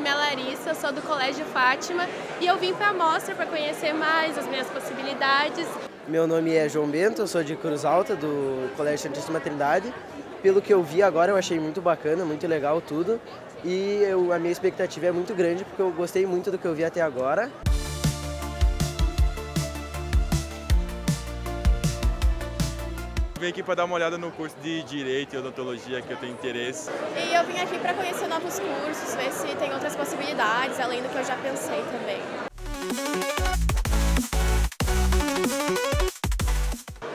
nome é Larissa, sou do Colégio Fátima e eu vim para a mostra para conhecer mais as minhas possibilidades. Meu nome é João Bento, sou de Cruz Alta, do Colégio Santíssima Trindade. Pelo que eu vi agora, eu achei muito bacana, muito legal tudo. E eu, a minha expectativa é muito grande, porque eu gostei muito do que eu vi até agora. Vim aqui para dar uma olhada no curso de Direito e Odontologia que eu tenho interesse. E eu vim aqui para conhecer novos cursos, ver se tem outras possibilidades, além do que eu já pensei também.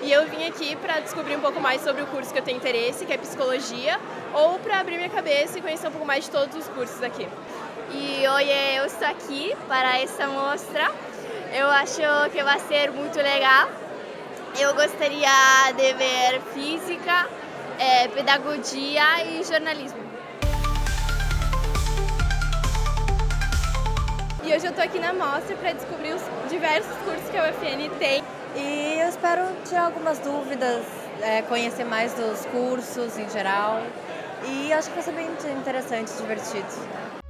E eu vim aqui para descobrir um pouco mais sobre o curso que eu tenho interesse, que é Psicologia, ou para abrir minha cabeça e conhecer um pouco mais de todos os cursos aqui. E hoje eu estou aqui para essa mostra. Eu acho que vai ser muito legal eu gostaria de ver física, é, pedagogia e jornalismo. E hoje eu estou aqui na mostra para descobrir os diversos cursos que a UFN tem. E eu espero tirar algumas dúvidas, é, conhecer mais dos cursos em geral. E acho que vai ser bem interessante, divertido.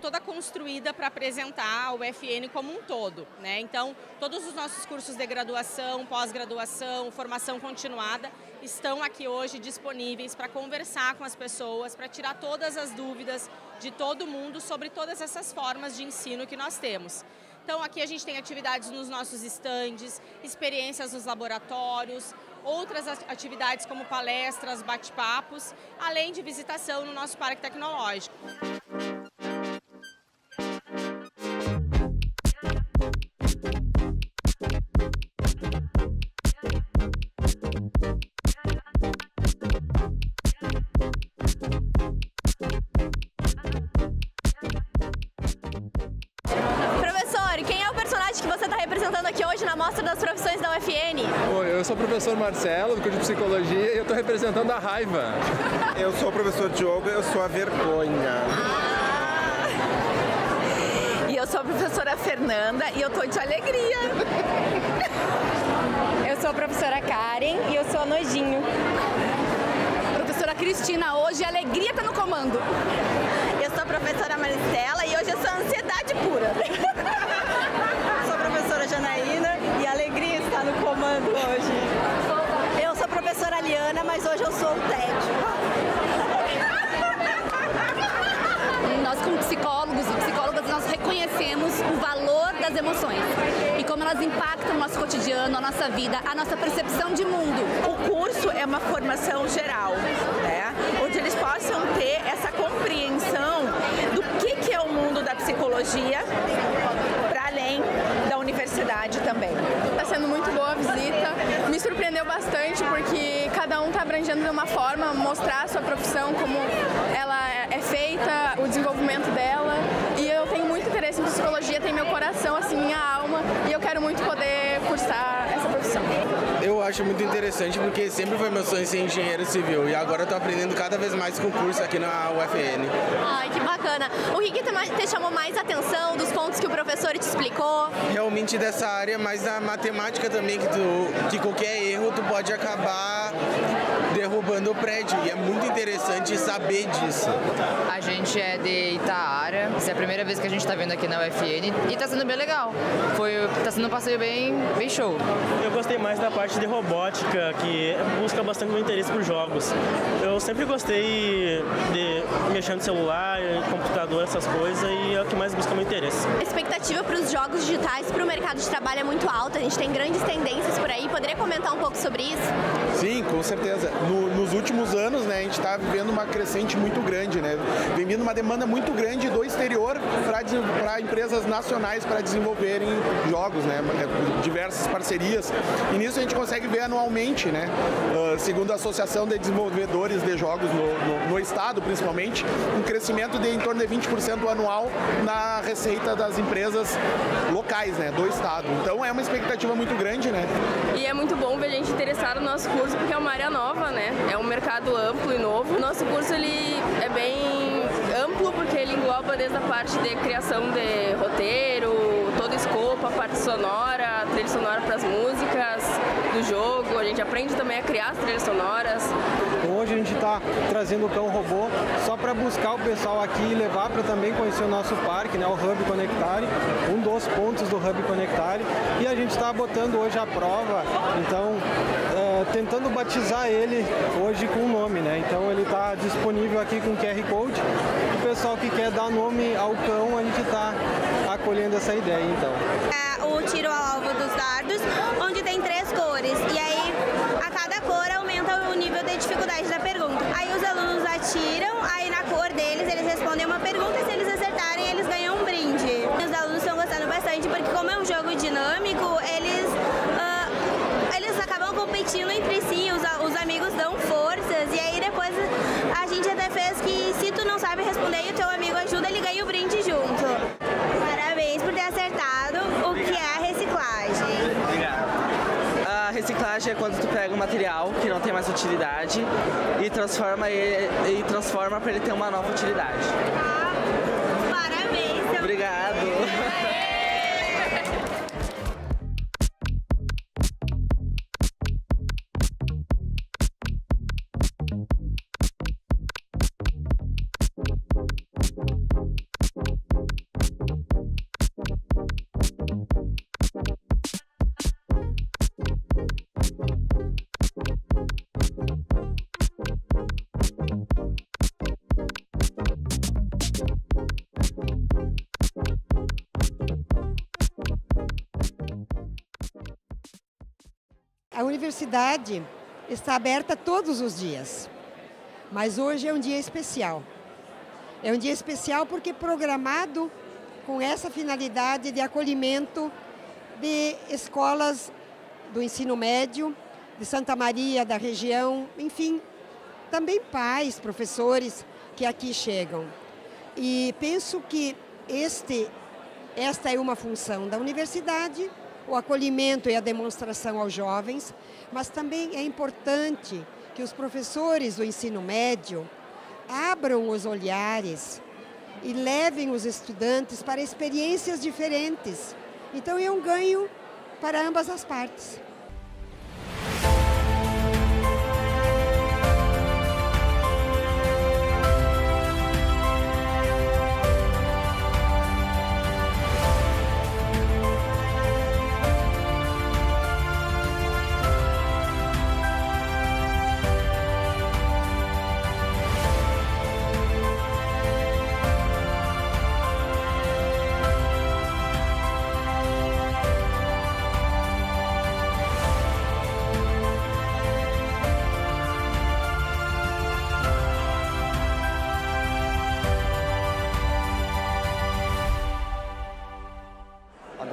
Toda construída para apresentar o FN como um todo. Né? Então, todos os nossos cursos de graduação, pós-graduação, formação continuada estão aqui hoje disponíveis para conversar com as pessoas, para tirar todas as dúvidas de todo mundo sobre todas essas formas de ensino que nós temos. Então, aqui a gente tem atividades nos nossos estandes, experiências nos laboratórios, outras atividades como palestras, bate-papos, além de visitação no nosso parque tecnológico. Da UFN. Oi, eu sou o professor Marcelo, do curso de Psicologia, e eu estou representando a raiva. Eu sou o professor Diogo e eu sou a vergonha. Ah. E eu sou a professora Fernanda e eu estou de alegria. Eu sou a professora Karen e eu sou a Nojinho. Professora Cristina, hoje a alegria está no comando. Eu sou a professora Maristela e hoje eu sou a ansiedade pura. Janaína e a alegria está no comando hoje. Eu sou a professora Liana, mas hoje eu sou o tédio. Nós como psicólogos e psicólogas, nós reconhecemos o valor das emoções e como elas impactam o nosso cotidiano, a nossa vida, a nossa percepção de mundo. O curso é uma formação geral, né? onde eles possam ter essa compreensão do que, que é o mundo da psicologia para além universidade também. Está sendo muito boa a me surpreendeu bastante porque cada um está abrangendo de uma forma, mostrar a sua profissão, como ela é feita, o desenvolvimento dela. E eu tenho muito interesse em psicologia, tem meu coração, assim, minha alma, e eu quero muito poder cursar profissão. Eu acho muito interessante porque sempre foi meu sonho ser engenheiro civil e agora estou aprendendo cada vez mais com o curso aqui na UFN. Ai, que bacana. O que, que te chamou mais atenção dos pontos que o professor te explicou? Realmente dessa área, mas da matemática também, que, tu, que qualquer erro tu pode acabar derrubando o prédio. E é muito interessante saber disso. A gente é de Itaara, essa é a primeira vez que a gente está vendo aqui na UFN e está sendo bem legal. Foi, tá sendo um passeio bem, bem show. Eu gostei mais da parte de robótica, que busca bastante meu interesse por jogos. Eu sempre gostei de mexer no celular, computador, essas coisas, e é o que mais busca meu interesse. A expectativa para os jogos digitais, para o mercado de trabalho é muito alta, a gente tem grandes tendências por aí. Poderia comentar um pouco sobre isso? Sim, com certeza. No, nos últimos anos, né, a gente está vivendo uma crescente muito grande, né? Vem vindo uma demanda muito grande do exterior para empresas nacionais para desenvolverem jogos, né? Diversas parcerias. E nisso a gente consegue ver anualmente, né? Uh, segundo a Associação de Desenvolvedores de Jogos no, no, no Estado, principalmente, um crescimento de em torno de 20% anual na receita das empresas locais, né? Do Estado. Então é uma expectativa muito grande, né? E é muito bom ver gente interessada no nosso curso, porque é uma área nova, né? É um mercado amplo e novo. O nosso curso ele é bem amplo porque ele engloba desde a parte de criação de roteiro, todo o escopo, a parte sonora, a trilha sonora para as músicas do jogo, a gente aprende também a criar as trilhas sonoras. Hoje a gente está trazendo o cão robô só para buscar o pessoal aqui e levar para também conhecer o nosso parque, né, o Hub Conectare, um dos pontos do Hub Conectare. E a gente está botando hoje a prova, então tentando batizar ele hoje com o nome, né? Então ele está disponível aqui com QR Code. O pessoal que quer dar nome ao cão, a gente está acolhendo essa ideia então. É o tiro ao alvo dos dardos, onde tem três cores. E aí a cada cor aumenta o nível de dificuldade da pergunta. Aí os alunos atiram, aí na cor deles eles respondem uma pergunta sabe responder e o teu amigo ajuda, ele ganha o brinde junto. Parabéns por ter acertado o que é a reciclagem. A reciclagem é quando tu pega um material que não tem mais utilidade e transforma ele e transforma para ele ter uma nova utilidade. Universidade está aberta todos os dias, mas hoje é um dia especial. É um dia especial porque programado com essa finalidade de acolhimento de escolas do ensino médio, de Santa Maria, da região, enfim, também pais, professores que aqui chegam. E penso que este, esta é uma função da universidade, o acolhimento e a demonstração aos jovens, mas também é importante que os professores do ensino médio abram os olhares e levem os estudantes para experiências diferentes. Então é um ganho para ambas as partes.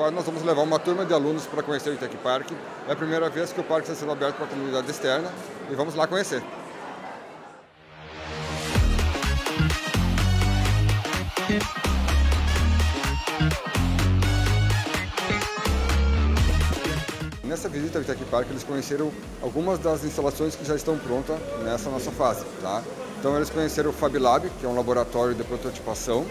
Agora nós vamos levar uma turma de alunos para conhecer o Tech Park. É a primeira vez que o parque está sendo aberto para a comunidade externa e vamos lá conhecer. Nessa visita ao Tech Park, eles conheceram algumas das instalações que já estão prontas nessa nossa fase. Tá? Então, eles conheceram o Fab Lab, que é um laboratório de prototipação,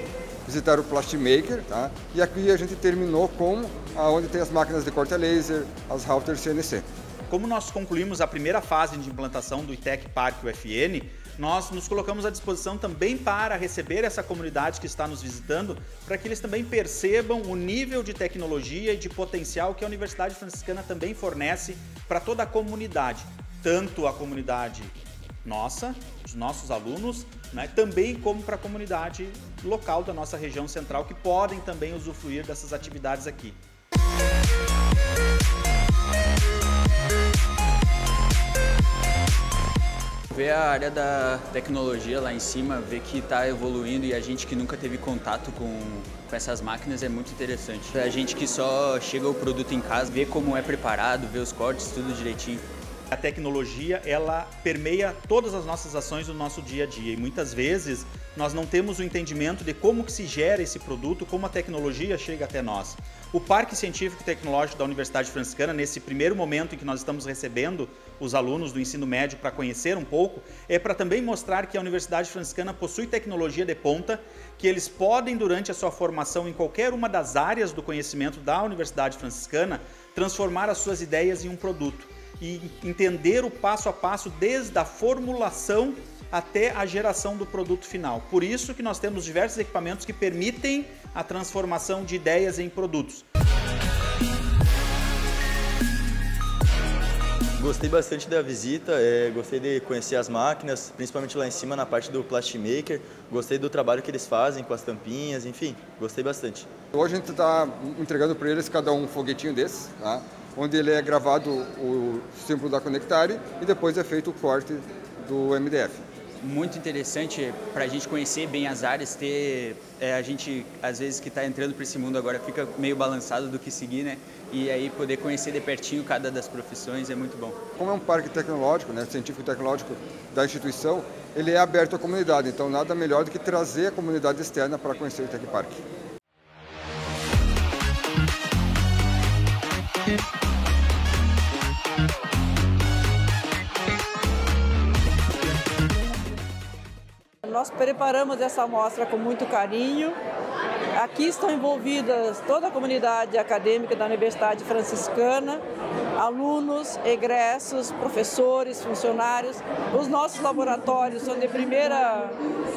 visitaram o Plastimaker, tá? E aqui a gente terminou com aonde tem as máquinas de corte a laser, as routers CNC. Como nós concluímos a primeira fase de implantação do ITEC Park UFN, nós nos colocamos à disposição também para receber essa comunidade que está nos visitando, para que eles também percebam o nível de tecnologia e de potencial que a Universidade Franciscana também fornece para toda a comunidade, tanto a comunidade nossa, os nossos alunos, né, também como para a comunidade local da nossa região central que podem também usufruir dessas atividades aqui. Ver a área da tecnologia lá em cima, ver que está evoluindo e a gente que nunca teve contato com, com essas máquinas é muito interessante. A gente que só chega o produto em casa, vê como é preparado, vê os cortes, tudo direitinho. A tecnologia, ela permeia todas as nossas ações do nosso dia a dia e muitas vezes nós não temos o entendimento de como que se gera esse produto, como a tecnologia chega até nós. O Parque Científico e Tecnológico da Universidade Franciscana, nesse primeiro momento em que nós estamos recebendo os alunos do ensino médio para conhecer um pouco, é para também mostrar que a Universidade Franciscana possui tecnologia de ponta que eles podem, durante a sua formação em qualquer uma das áreas do conhecimento da Universidade Franciscana, transformar as suas ideias em um produto e entender o passo a passo desde a formulação até a geração do produto final. Por isso que nós temos diversos equipamentos que permitem a transformação de ideias em produtos. Gostei bastante da visita, é, gostei de conhecer as máquinas, principalmente lá em cima na parte do Plastic Maker. Gostei do trabalho que eles fazem com as tampinhas, enfim, gostei bastante. Hoje a gente está entregando para eles cada um foguetinho desses, tá? Onde ele é gravado o símbolo da Conectare e depois é feito o corte do MDF muito interessante para a gente conhecer bem as áreas, ter é, a gente às vezes que está entrando para esse mundo agora fica meio balançado do que seguir, né? E aí poder conhecer de pertinho cada das profissões é muito bom. Como é um parque tecnológico, né, científico tecnológico da instituição, ele é aberto à comunidade, então nada melhor do que trazer a comunidade externa para conhecer o Tech Park. Nós preparamos essa mostra com muito carinho. Aqui estão envolvidas toda a comunidade acadêmica da Universidade Franciscana, alunos, egressos, professores, funcionários. Os nossos laboratórios são de primeira,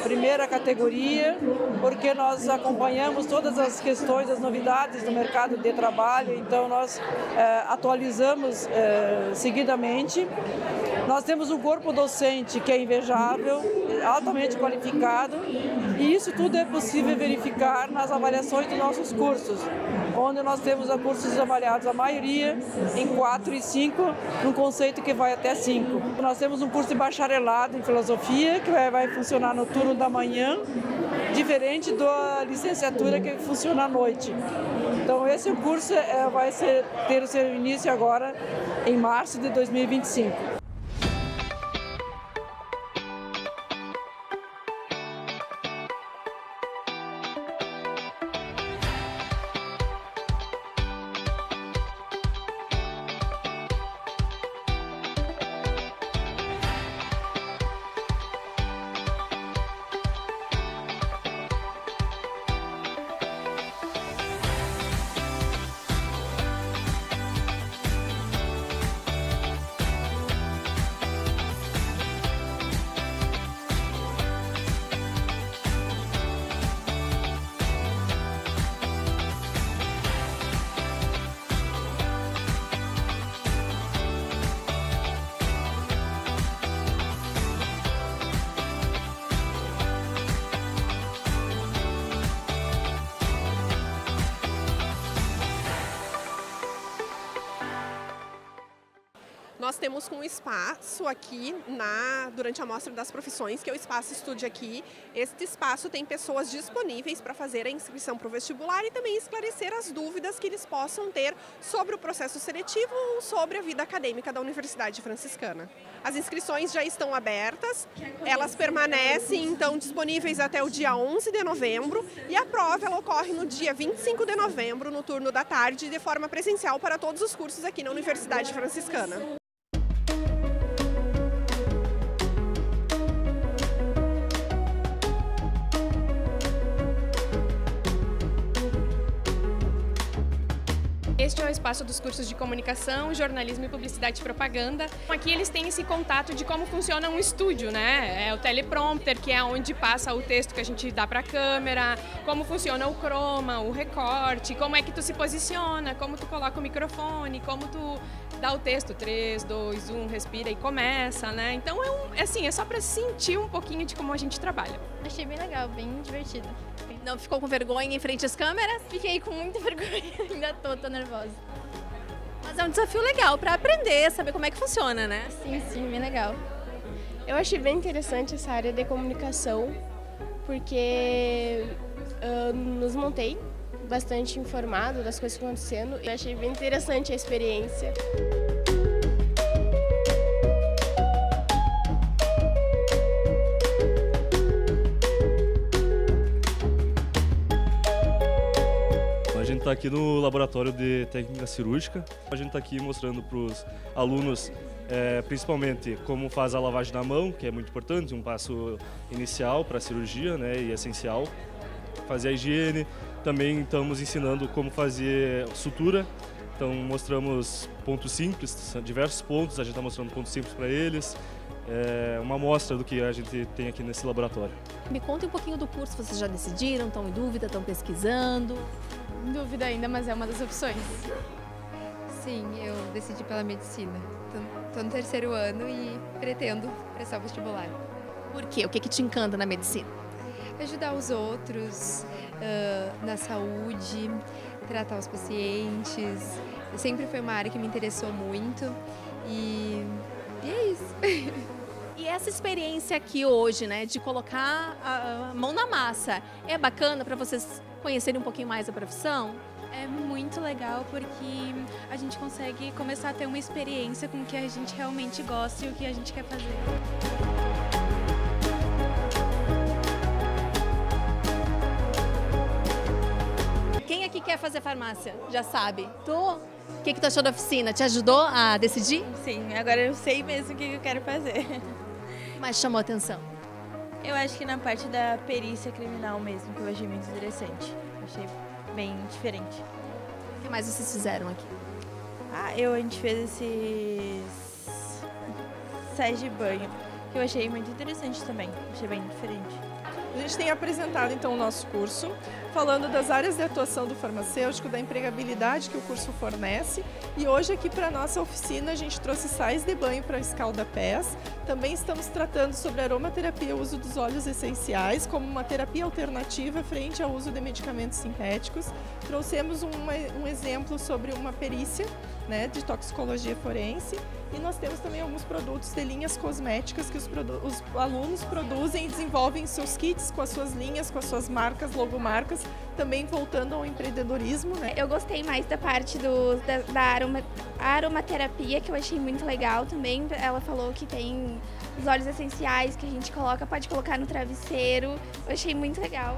primeira categoria, porque nós acompanhamos todas as questões, as novidades do mercado de trabalho, então nós eh, atualizamos eh, seguidamente. Nós temos um corpo docente que é invejável, altamente qualificado, e isso tudo é possível verificar nas avaliações dos nossos cursos, onde nós temos cursos avaliados, a maioria, em 4 e 5, num conceito que vai até 5. Nós temos um curso de bacharelado em filosofia, que vai, vai funcionar no turno da manhã, diferente da licenciatura que funciona à noite. Então esse curso é, vai ser, ter o seu início agora em março de 2025. Temos um espaço aqui na, durante a Mostra das Profissões, que é o Espaço Estude Aqui. Este espaço tem pessoas disponíveis para fazer a inscrição para o vestibular e também esclarecer as dúvidas que eles possam ter sobre o processo seletivo ou sobre a vida acadêmica da Universidade Franciscana. As inscrições já estão abertas, elas permanecem então disponíveis até o dia 11 de novembro e a prova ela ocorre no dia 25 de novembro, no turno da tarde, de forma presencial para todos os cursos aqui na Universidade Franciscana. Este é o espaço dos cursos de comunicação, jornalismo e publicidade e propaganda. Aqui eles têm esse contato de como funciona um estúdio, né? É o teleprompter, que é onde passa o texto que a gente dá para a câmera, como funciona o croma, o recorte, como é que tu se posiciona, como tu coloca o microfone, como tu dá o texto 3, 2, 1, respira e começa, né? Então é, um, é assim, é só para sentir um pouquinho de como a gente trabalha. Achei bem legal, bem divertido. Não ficou com vergonha em frente às câmeras? Fiquei com muita vergonha, ainda tô, tô nervosa. Mas é um desafio legal para aprender, saber como é que funciona, né? Sim, sim, bem legal. Eu achei bem interessante essa área de comunicação, porque uh, nos montei bastante informado das coisas acontecendo. Eu achei bem interessante a experiência. Gente está aqui no laboratório de técnica cirúrgica. A gente está aqui mostrando para os alunos, é, principalmente, como faz a lavagem da mão, que é muito importante, um passo inicial para a cirurgia né, e essencial. fazer a higiene. Também estamos ensinando como fazer sutura. Então mostramos pontos simples, diversos pontos, a gente está mostrando pontos simples para eles. É uma amostra do que a gente tem aqui nesse laboratório. Me conta um pouquinho do curso, vocês já decidiram, estão em dúvida, estão pesquisando? Em dúvida ainda, mas é uma das opções. Sim, eu decidi pela medicina. Estou no terceiro ano e pretendo prestar o vestibular. Por quê? O que, que te encanta na medicina? Ajudar os outros uh, na saúde, tratar os pacientes. Sempre foi uma área que me interessou muito e, e é isso. E essa experiência aqui hoje, né, de colocar a mão na massa, é bacana para vocês conhecerem um pouquinho mais a profissão? É muito legal porque a gente consegue começar a ter uma experiência com o que a gente realmente gosta e o que a gente quer fazer. Quem aqui quer fazer farmácia? Já sabe? Tu? O que, que tu achou da oficina? Te ajudou a decidir? Sim, agora eu sei mesmo o que eu quero fazer. Mas chamou atenção? Eu acho que na parte da perícia criminal mesmo, que eu achei muito interessante. Achei bem diferente. O que mais vocês fizeram aqui? Ah, eu, a gente fez esses sais de banho, que eu achei muito interessante também. Achei bem diferente. A gente tem apresentado então o nosso curso, falando das áreas de atuação do farmacêutico, da empregabilidade que o curso fornece. E hoje aqui para a nossa oficina a gente trouxe sais de banho para escalda-pés. Também estamos tratando sobre aromaterapia, o uso dos óleos essenciais como uma terapia alternativa frente ao uso de medicamentos sintéticos. Trouxemos um exemplo sobre uma perícia né, de toxicologia forense e nós temos também alguns produtos de linhas cosméticas que os, os, alunos produzem e desenvolvem seus kits com as suas linhas, com as suas marcas, logomarcas, também voltando ao empreendedorismo. Né? Eu gostei mais da parte do, da, da aroma, aromaterapia, que eu achei muito legal também. Ela falou que tem os óleos essenciais que a gente coloca, pode colocar no travesseiro. Eu achei muito legal.